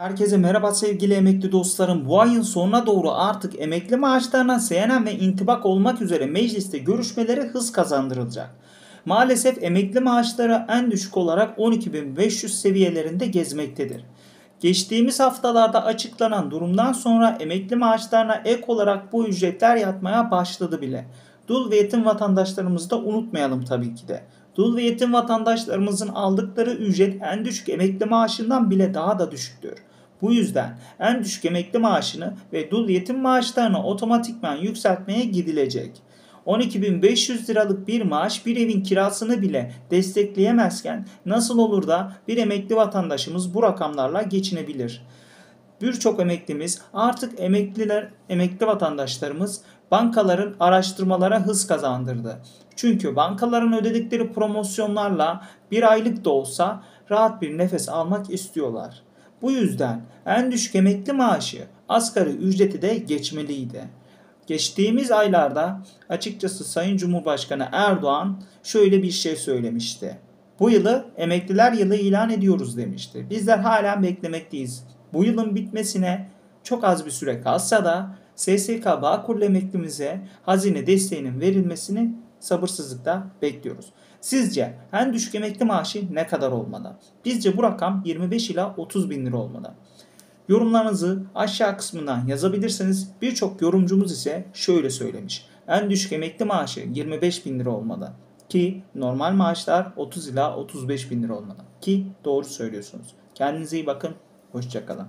Herkese merhaba sevgili emekli dostlarım. Bu ayın sonuna doğru artık emekli maaşlarına seyenen ve intibak olmak üzere mecliste görüşmeleri hız kazandırılacak. Maalesef emekli maaşları en düşük olarak 12.500 seviyelerinde gezmektedir. Geçtiğimiz haftalarda açıklanan durumdan sonra emekli maaşlarına ek olarak bu ücretler yatmaya başladı bile. Dul ve yetim vatandaşlarımızı da unutmayalım tabii ki de. Dul ve yetim vatandaşlarımızın aldıkları ücret en düşük emekli maaşından bile daha da düşüktür. Bu yüzden en düşük emekli maaşını ve dul yetim maaşlarını otomatikman yükseltmeye gidilecek. 12.500 liralık bir maaş bir evin kirasını bile destekleyemezken nasıl olur da bir emekli vatandaşımız bu rakamlarla geçinebilir? Birçok emeklimiz artık emekliler, emekli vatandaşlarımız bankaların araştırmalara hız kazandırdı. Çünkü bankaların ödedikleri promosyonlarla bir aylık da olsa rahat bir nefes almak istiyorlar. Bu yüzden en düşük emekli maaşı asgari ücreti de geçmeliydi. Geçtiğimiz aylarda açıkçası Sayın Cumhurbaşkanı Erdoğan şöyle bir şey söylemişti. Bu yılı emekliler yılı ilan ediyoruz demişti. Bizler halen beklemekteyiz. Bu yılın bitmesine çok az bir süre kalsa da SSK Bağkur emeklimize hazine desteğinin verilmesini sabırsızlıkla bekliyoruz. Sizce en düşük emekli maaşı ne kadar olmalı? Bizce bu rakam 25 ila 30 bin lira olmalı. Yorumlarınızı aşağı kısmından yazabilirsiniz. Birçok yorumcumuz ise şöyle söylemiş. En düşük emekli maaşı 25 bin lira olmalı. Ki normal maaşlar 30 ila 35 bin lira olmalı. Ki doğru söylüyorsunuz. Kendinize iyi bakın. Hoşçakalın.